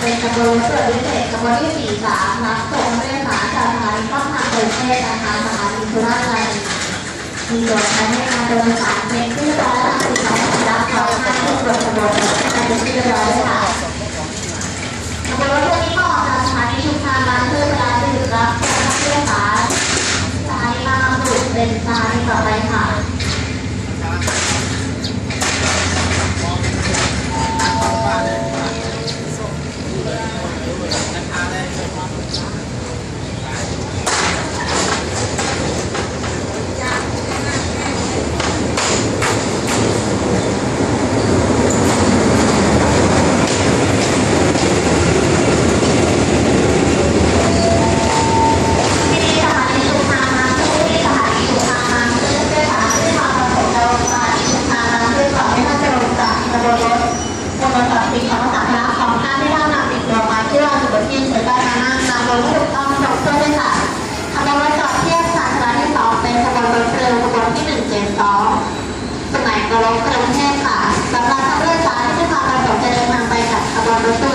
เป็นขบวนรถด่วนพิเศษขบวนที่ 43 รับส่งผู้โดยสารจากสถานีต้องทางประเทศนะคะสถานีสุาษฎร์ธานีมีตัวแทนให้การโดยสารเป็นผู้โดสรและผู้โดยสารรับรองให้ผู้วจขบวนเป็นที่เรียบร้อยค่ะขบวนรถ กรุงเทพค่ะสำหรับทางเลือกสายที่จะพาไปสออกเดินทางไปกับขบวนรถ